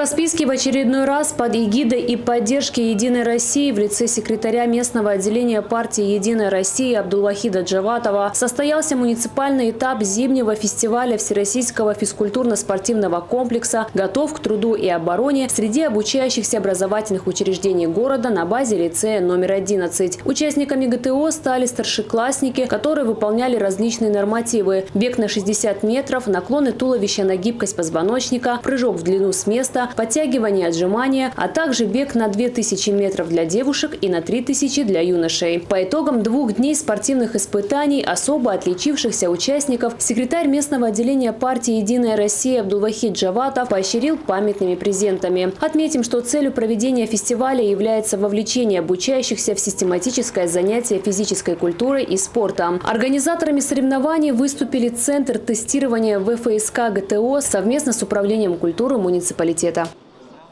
Каспийске в очередной раз под эгидой и поддержки «Единой России» в лице секретаря местного отделения партии «Единая Россия» Абдулвахида Джаватова состоялся муниципальный этап зимнего фестиваля Всероссийского физкультурно-спортивного комплекса «Готов к труду и обороне» среди обучающихся образовательных учреждений города на базе лицея номер 11. Участниками ГТО стали старшеклассники, которые выполняли различные нормативы – бег на 60 метров, наклоны туловища на гибкость позвоночника, прыжок в длину с места, подтягивание, отжимания, а также бег на 2000 метров для девушек и на 3000 для юношей. По итогам двух дней спортивных испытаний особо отличившихся участников секретарь местного отделения партии «Единая Россия» Абдулвахид Джаватов поощрил памятными презентами. Отметим, что целью проведения фестиваля является вовлечение обучающихся в систематическое занятие физической культурой и спортом. Организаторами соревнований выступили Центр тестирования ВФСК ГТО совместно с Управлением культуры муниципалитета года.